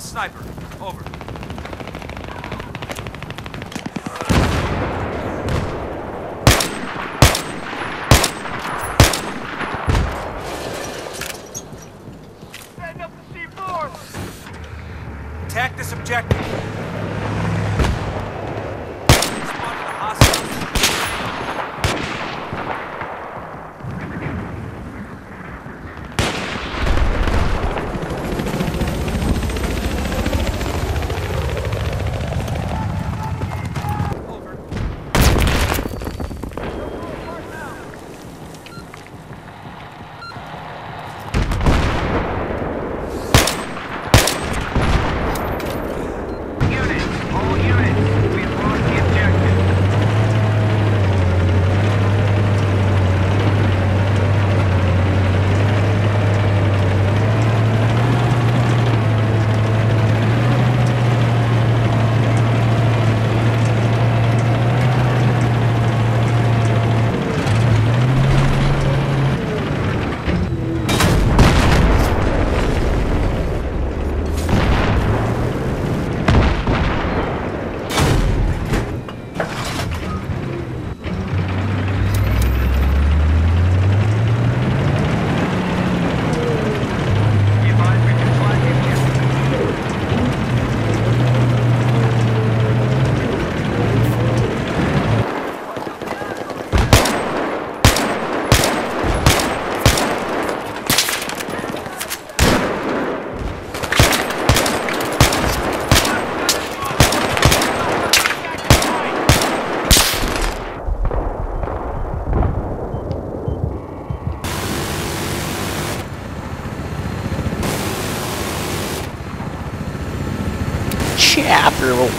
sniper. Over. Setting up the C4! Attack this objective.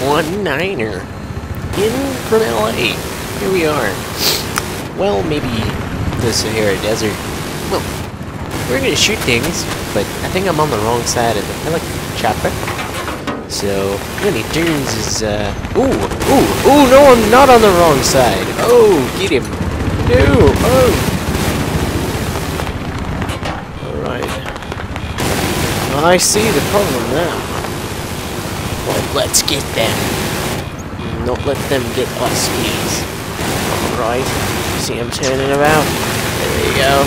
Chapter 1-9er. In from LA. Here we are. Well, maybe the Sahara Desert. Well, we're gonna shoot things, but I think I'm on the wrong side of the helicopter. So, when he turns his, uh... Ooh! Ooh! Ooh! No, I'm not on the wrong side! Oh! Get him! No! Oh! Alright. I see the problem now. Well, let's get them. Not let them get us, please. Alright. See I'm turning around? There we go.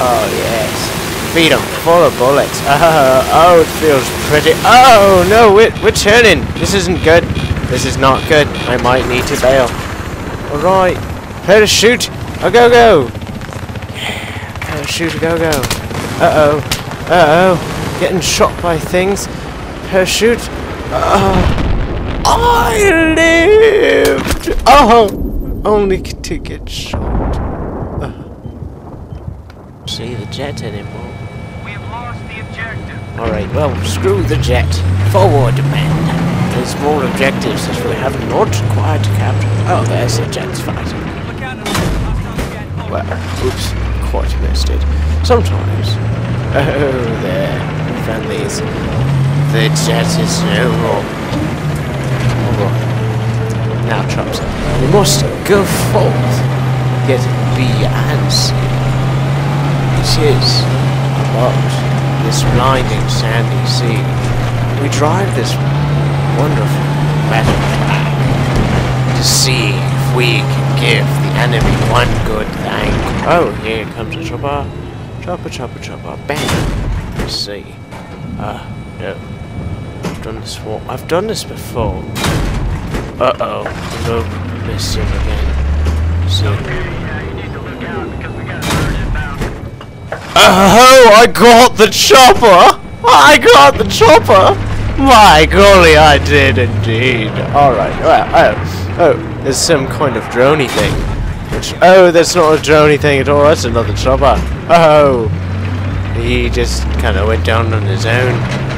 Oh, yes. Feed 'em full of bullets. Oh, oh, it feels pretty. Oh, no, we're, we're turning. This isn't good. This is not good. I might need to bail. Alright. Parachute. A go-go. Parachute, a go-go. Uh-oh. Uh-oh. Getting shot by things. Parachute. Uh, I lived. Oh, only to get shot. Uh, see the jet anymore. We have lost the objective. Alright, well, screw the jet. Forward, men. There's more objectives that we have not quite captured. Oh, there's the jet's fighting. Look jet. Over. Well, oops, quite missed it. Sometimes. Oh, there, friendlies. The jet is no more. Now, troops, we must go forth. Get B and C. This is about this blinding sandy sea. We drive this wonderful metal track to see if we can give the enemy one good thank. Oh, here comes a chopper. Chopper, chopper, chopper. Bang. Let's see. Ah, no. I've done this for. I've done this before. Uh oh. Nope. Missed him again. Inbound. Oh, I got the chopper! I got the chopper! My golly, I did indeed. Alright, well, oh, oh, there's some kind of droney thing. Which, oh, that's not a droney thing at all, that's another chopper. Oh, he just kind of went down on his own.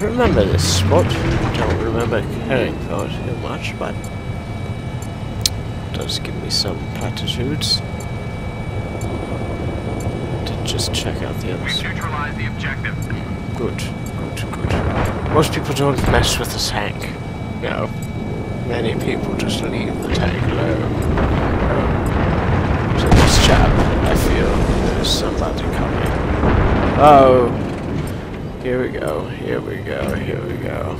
Remember this spot. Don't remember caring for it too much, but it does give me some platitudes. To just check out the other We've side. neutralized the objective. Good, good, good. Most people don't mess with the tank. No. Many people just leave the tank alone. So this chap, I feel there's somebody coming. Oh. Here we go, here we go, here we go.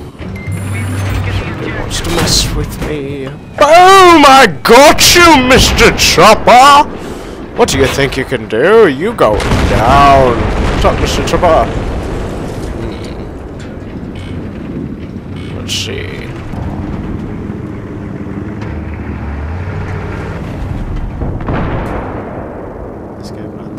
He wants to mess with me. Oh Boom! I got you, Mr. Chopper! What do you think you can do? You go down. What's up, Mr. Chopper? Let's see. Let's go